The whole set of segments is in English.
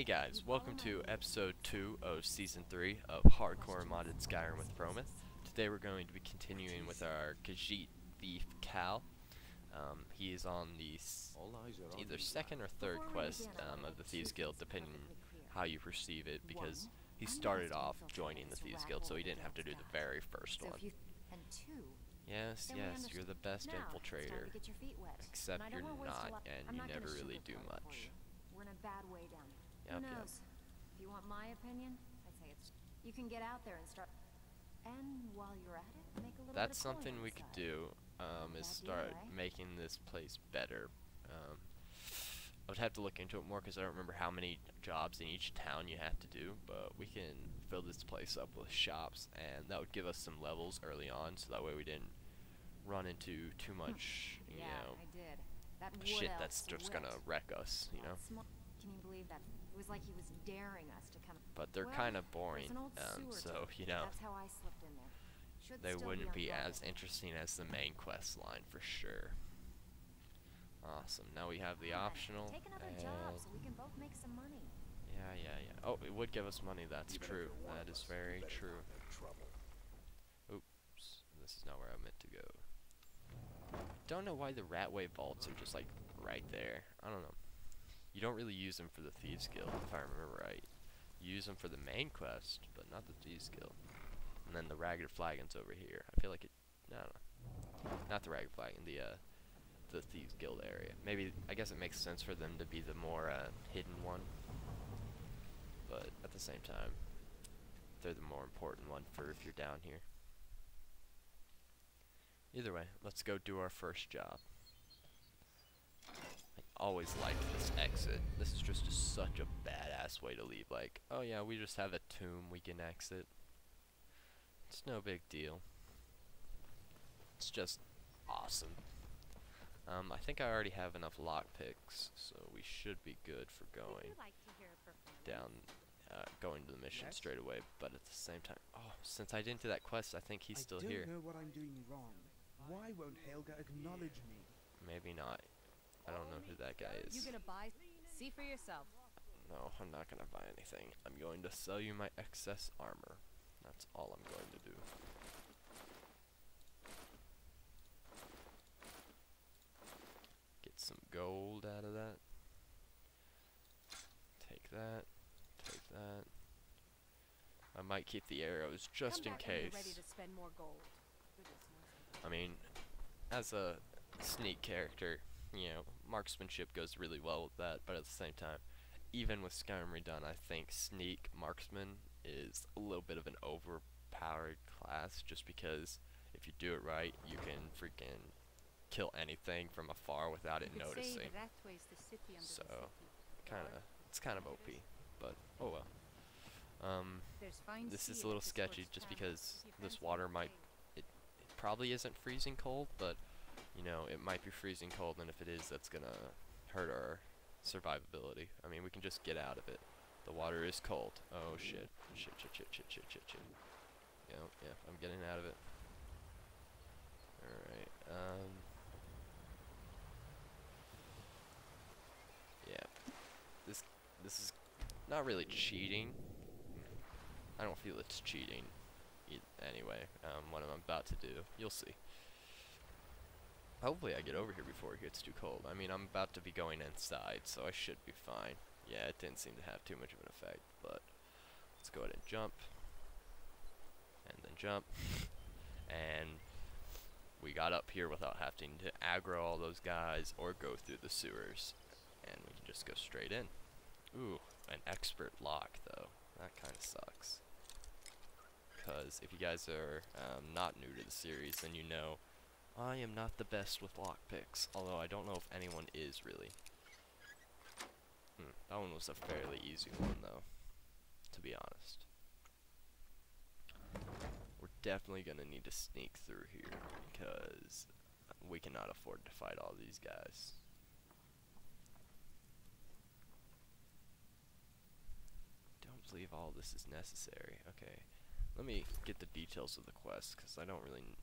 Hey guys, welcome to episode 2 of season 3 of Hardcore Modded Skyrim with Promith. Today we're going to be continuing with our Khajiit Thief Cal. Um, he is on the either second or third quest um, of the Thieves Guild, depending how you perceive it, because he started off joining the Thieves Guild, so he didn't have to do the very first one. Yes, yes, you're the best infiltrator, except you're not, and you never really do much. We're in a bad way down Yep, Who yep. knows? If you want my opinion, I'd say it's you can get out there and start. And while you're at it, make a little. That's something we could do, um, is start eh? making this place better. Um, I would have to look into it more because I don't remember how many jobs in each town you have to do, but we can fill this place up with shops, and that would give us some levels early on, so that way we didn't run into too much, you yeah, know, I did. That shit that's just gonna wreck us, you know. Can you believe that? It was like he was daring us to come. But they're Well, kind of boring, um, so you know. That's how I slipped in there. Should they wouldn't be unguarded. as interesting as the main quest line for sure. Awesome. Now we have the Come optional. Take another job so we can both make some money. yeah, yeah, yeah. Oh, it would give us money. That's Even true. you're one That of is us, very true. not have trouble. Oops. This is not where I meant to go. Don't know why the Ratway vaults are just like right there. I don't know. You don't really use them for the Thieves Guild, if I remember right. You use them for the main quest, but not the Thieves Guild. And then the Ragged Flagon's over here. I feel like it. Know. Not the Ragged Flagon. The uh, the Thieves Guild area. Maybe I guess it makes sense for them to be the more uh, hidden one. But at the same time, they're the more important one for if you're down here. Either way, let's go do our first job. I always liked this exit. This is just a, such a badass way to leave. Like, oh yeah, we just have a tomb we can exit. It's no big deal. It's just awesome. Um, I think I already have enough lockpicks, so we should be good for going down, uh, going to the mission Yes? straight away. But at the same time, oh, since I didn't do that quest, I think he's I still don't know what I'm doing wrong. Why won't Haelga acknowledge me? Maybe not. I don't know who that guy is. You gonna buy? See for yourself. No, I'm not gonna buy anything. I'm going to sell you my excess armor. That's all I'm going to do. Get some gold out of that. Take that. Take that. I might keep the arrows just Come in back when you're case. ready to spend more gold. I mean, as a sneak character, you know, marksmanship goes really well with that, but at the same time, even with Skyrim Redone, I think sneak marksman is a little bit of an overpowered class just because if you do it right, you can freaking kill anything from afar without it noticing. that Ratway's the city under So. Kind of, it's kind of OP, but oh well. Um, this is a little sketchy just because this water might day. it probably isn't freezing cold, but you know, it might be freezing cold, and if it is, that's gonna hurt our survivability. I mean, we can just get out of it. The water is cold. Oh shit. Shit, shit, shit, shit, shit, shit, shit. Yeah, yeah, I'm getting out of it. Alright, um. Yeah. This, this is not really cheating. I don't feel it's cheating anyway, um, what I'm about to do. You'll see. Hopefully I get over here before it gets too cold. I mean, I'm about to be going inside, so I should be fine. Yeah, it didn't seem to have too much of an effect, but let's go ahead and jump. And then jump. and we got up here without having to aggro all those guys or go through the sewers. And we can just go straight in. Ooh, an expert lock, though. That kind of sucks because if you guys are um, not new to the series, then you know I am not the best with lockpicks. Although I don't know if anyone is really. Hmm, that one was a fairly easy one, though, to be honest. We're definitely gonna need to sneak through here because we cannot afford to fight all these guys. Don't believe all this is necessary. Okay. Let me get the details of the quest because I don't really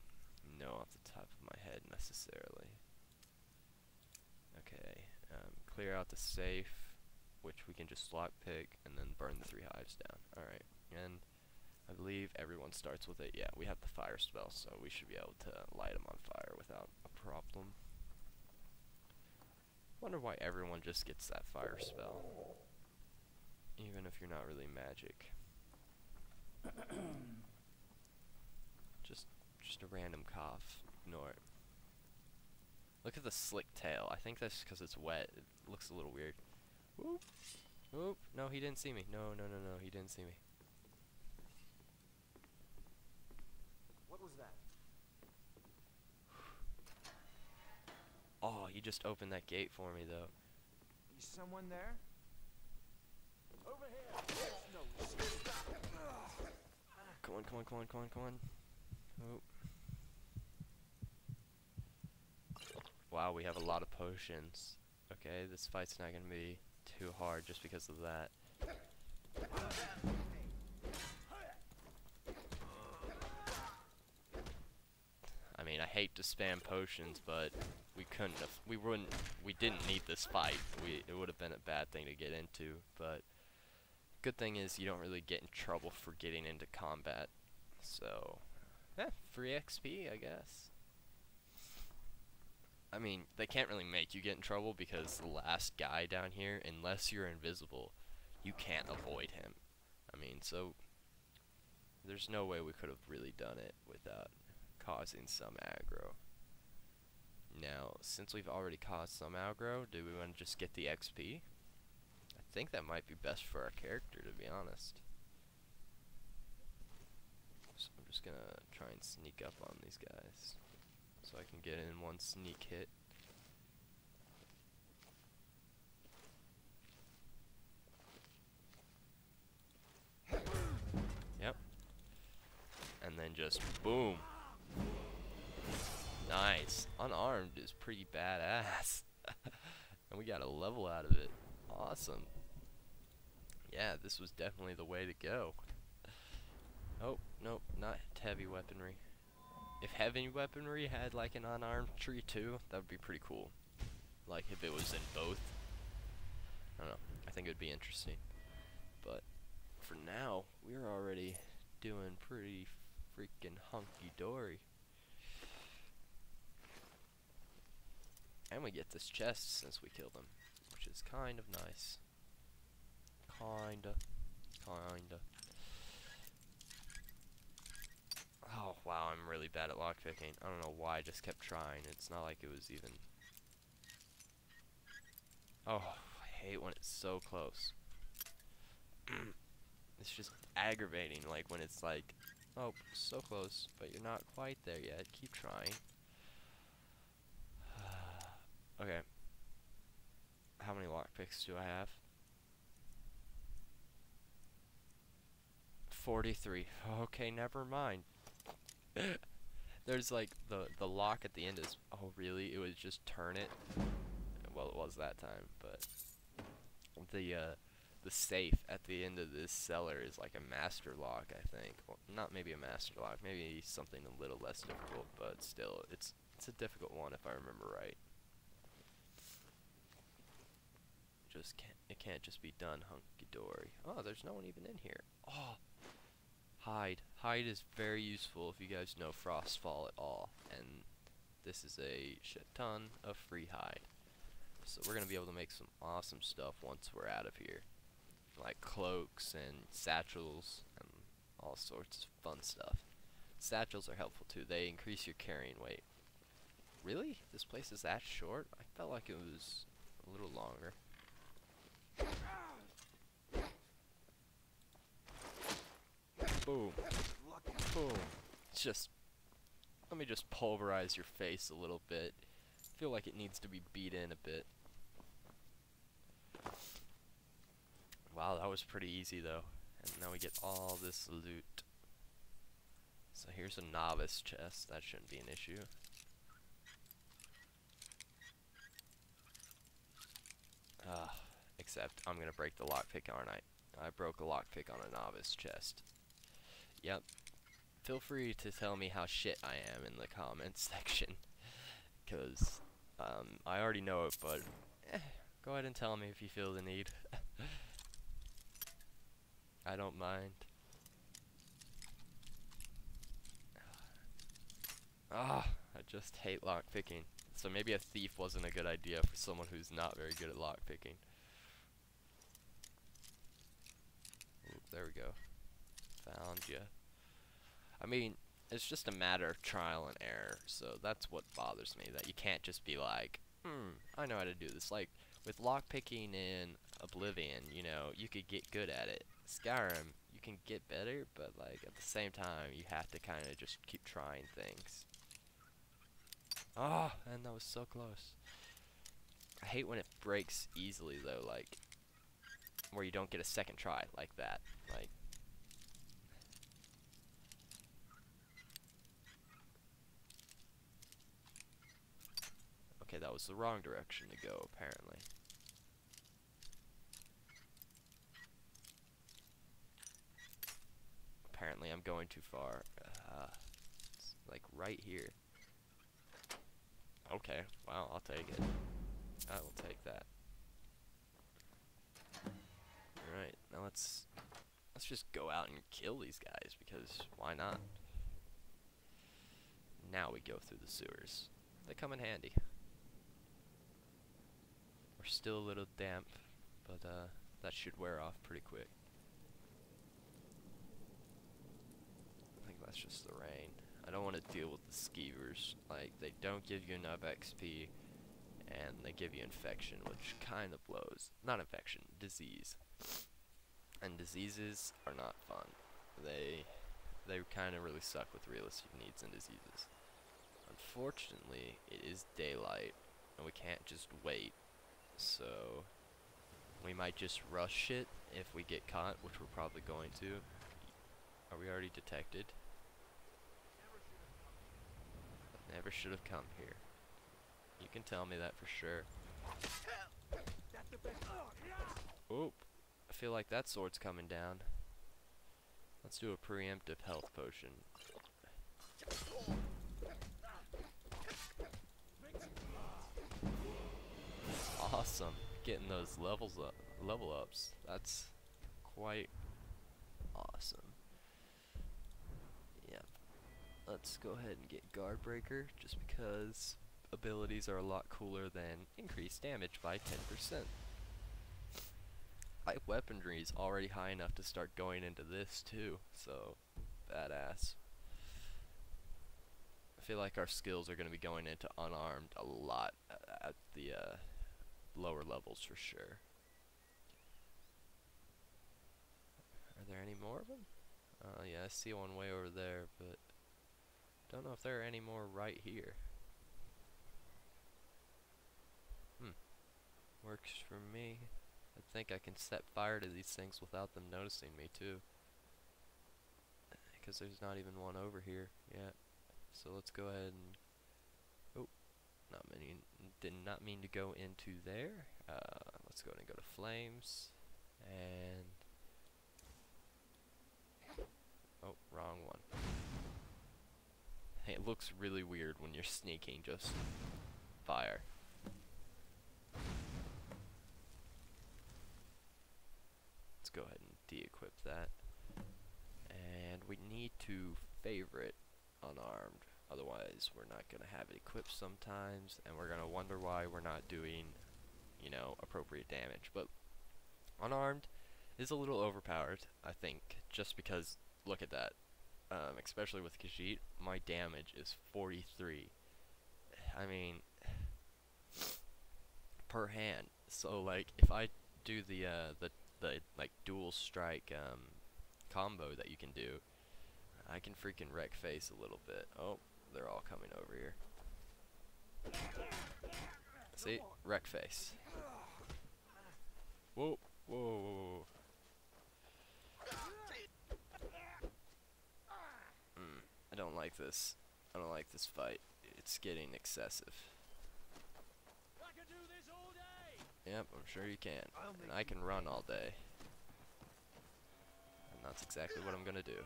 know off the top of my head necessarily. Okay, um, clear out the safe. which we can just lock pick and then burn the three hives down. Alright, and I believe everyone starts with it. Yeah, we have the fire spell, so we should be able to light them on fire without a problem. Wonder why everyone just gets that fire spell. Even if you're not really magic. just a random cough. Ignore it. Look at the slick tail. I think that's because it's wet. It looks a little weird. Whoop. Whoop. No, he didn't see me. No, no, no, no. He didn't see me. What was that? Oh, he just opened that gate for me, though. Is someone there? Over here! Yes, no. Come on, come on, come on, come on, come on. Oh. Wow, we have a lot of potions. Okay, this fight's not gonna be too hard just because of that. I mean, I hate to spam potions, but we couldn't have, we wouldn't, we didn't need this fight. We, it would have been a bad thing to get into, but good thing is you don't really get in trouble for getting into combat. So, eh, free XP, I guess. I mean, they can't really make you get in trouble because the last guy down here, unless you're invisible, you can't avoid him. I mean, so there's no way we could have really done it without causing some aggro. Now, since we've already caused some aggro, do we want to just get the XP? I think that might be best for our character, to be honest. So I'm just gonna try and sneak up on these guys. So I can get in one sneak hit. Yep. And then just boom. Nice. Unarmed is pretty badass. and we got a level out of it. Awesome. Yeah, this was definitely the way to go. Oh, nope, not heavy weaponry. If heavy weaponry had like an unarmed tree too, that would be pretty cool. Like if it was in both. I don't know. I think it would be interesting. But for now, we're already doing pretty freaking hunky dory. And we get this chest since we killed him, which is kind of nice. Kinda. Kinda. Oh, wow, I'm really bad at lockpicking. I don't know why I just kept trying. It's not like it was even... Oh, I hate when it's so close. it's just aggravating, like, when it's like, oh, so close, but you're not quite there yet. Keep trying. okay. How many lockpicks do I have? 43. Okay, never mind. There's like the the lock at the end is oh really? It was just turn it? Well it was that time but the uh the safe at the end of this cellar is like a master lock I think. Well, not maybe a master lock maybe something a little less difficult but still it's it's a difficult one if I remember right. Just can't it can't just be done hunky dory oh there's no one even in here. Oh hide. Hide is very useful if you guys know Frostfall at all, and this is a shit ton of free hide. So we're going to be able to make some awesome stuff once we're out of here. Like cloaks and satchels and all sorts of fun stuff. Satchels are helpful too. They increase your carrying weight. Really? This place is that short? I felt like it was a little longer. Boom. Boom. Just, let me just pulverize your face a little bit. feel like it needs to be beat in a bit. Wow, that was pretty easy though. And now we get all this loot. So here's a novice chest. That shouldn't be an issue. Ah, except I'm gonna break the lockpick, aren't I? I broke a lockpick on a novice chest. Yep. Feel free to tell me how shit I am in the comments section. Because um, I already know it, but eh, go ahead and tell me if you feel the need. I don't mind. Ah, I just hate lockpicking. So maybe a thief wasn't a good idea for someone who's not very good at lockpicking. There we go. Found ya. I mean, it's just a matter of trial and error, so that's what bothers me, that you can't just be like, hmm, I know how to do this. Like, with lockpicking in Oblivion, you know, you could get good at it. Skyrim, you can get better, but, like, at the same time, you have to kind of just keep trying things. Ah, and that was so close. I hate when it breaks easily, though, like, where you don't get a second try like that. Like, Okay, that was the wrong direction to go, apparently. Apparently I'm going too far. Uh, like right here. Okay, wow, I'll take it. I will take that. Alright, now let's let's just go out and kill these guys because why not? Now we go through the sewers. They come in handy. Still a little damp, but uh, that should wear off pretty quick. I think that's just the rain. I don't want to deal with the skeevers. Like, they don't give you enough XP, and they give you infection, which kind of blows. Not infection, disease. And diseases are not fun. They they kind of really suck with realistic needs and diseases. Unfortunately, it is daylight, and we can't just wait so we might just rush it if we get caught, which we're probably going to. Are we already detected? Never should have come here. You can tell me that for sure. Oop. I feel like that sword's coming down. Let's do a preemptive health potion. Awesome. Getting those levels up, level ups. That's quite awesome. Yep. Let's go ahead and get Guard Breaker, just because abilities are a lot cooler than increased damage by 10%. My weaponry is already high enough to start going into this too, so badass. I feel like our skills are going to be going into unarmed a lot at the uh, lower levels for sure. Are there any more of them? Uh, yeah, I see one way over there, but don't know if there are any more right here. Hmm. Works for me. I think I can set fire to these things without them noticing me too. Because there's not even one over here yet. So let's go ahead and not many, did not mean to go into there. Uh, let's go and go to flames. And, oh, wrong one. Hey, it looks really weird when you're sneaking, just fire. Let's go ahead and de-equip that. And we need to favorite unarmed. Otherwise, we're not going to have it equipped sometimes, and we're going to wonder why we're not doing, you know, appropriate damage. But unarmed is a little overpowered, I think, just because, look at that. Um, especially with Khajiit, my damage is 43. I mean, per hand. So, like, if I do the, uh, the, the, like, dual strike, um, combo that you can do, I can freaking wreck face a little bit. Oh, they're all coming over here. See? Wreck face. Whoa, whoa, whoa, whoa. Mm, I don't like this. I don't like this fight. It's getting excessive. Yep, I'm sure you can. And I can run all day. And that's exactly what I'm gonna do.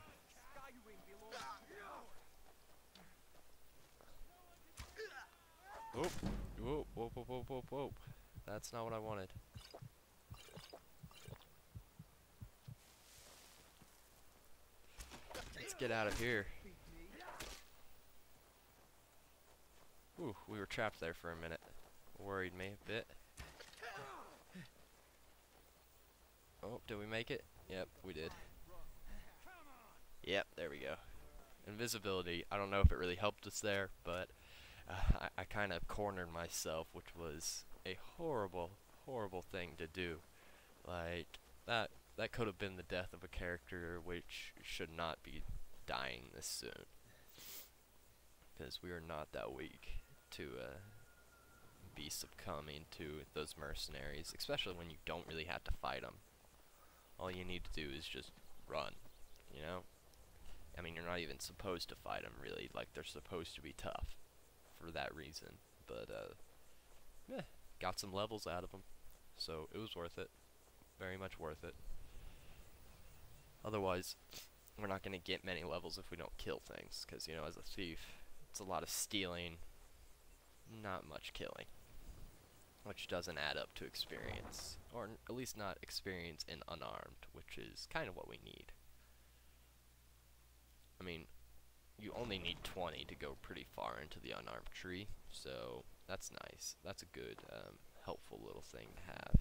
Whoop. Whoop, whoop, whoop, whoop, whoop, whoop. That's not what I wanted. Let's get out of here. Ooh, we were trapped there for a minute. Worried me a bit. Oh, did we make it? Yep, we did. Yep, there we go. Invisibility, I don't know if it really helped us there, but uh, I, I kind of cornered myself, which was a horrible, horrible thing to do. Like, that that could have been the death of a character which should not be dying this soon. Because we are not that weak to uh, be succumbing to those mercenaries, especially when you don't really have to fight them. All you need to do is just run, you know? I mean, you're not even supposed to fight them, really. Like, they're supposed to be tough for that reason. But, uh, yeah, got some levels out of them. So, it was worth it. Very much worth it. Otherwise, we're not going to get many levels if we don't kill things. Because, you know, as a thief, it's a lot of stealing, not much killing. Which doesn't add up to experience. Or at least not experience in unarmed, which is kind of what we need. I mean, you only need 20 to go pretty far into the unarmed tree, so that's nice. That's a good, um, helpful little thing to have.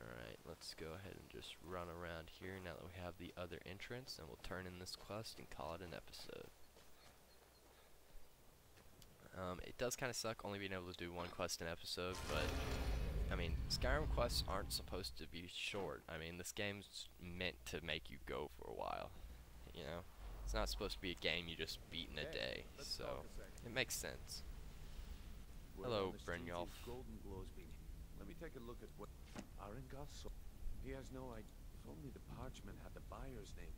Alright, let's go ahead and just run around here now that we have the other entrance, and we'll turn in this quest and call it an episode. Um, it does kind of suck only being able to do one quest an episode, but I mean, Skyrim quests aren't supposed to be short. I mean, this game's meant to make you go for a while. You know, it's not supposed to be a game you just beat in a day. Let's So a it makes sense. We're Hello, on the streets Brynjolf. Golden. Let me take a look at what Aringoth saw. He has no idea. If only the parchment had the buyer's name.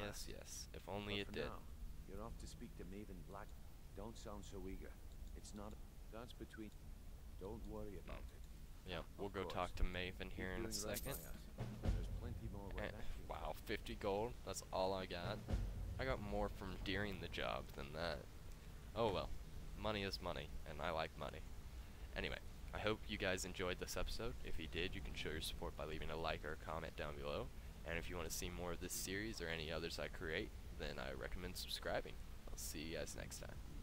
Yes, yes. If only But it did. Now, you're off to speak to Maven Black. Don't sound so eager. It's not. That's between. Don't worry about it. Yeah, we'll Of go course. talk to Maven here in a right second. There's plenty more where Eh, wow, 50 gold. That's all I got. I got more from during the job than that. Oh well, money is money, and I like money. Anyway, I hope you guys enjoyed this episode. If you did, you can show your support by leaving a like or a comment down below. And if you want to see more of this series or any others I create, then I recommend subscribing. I'll see you guys next time.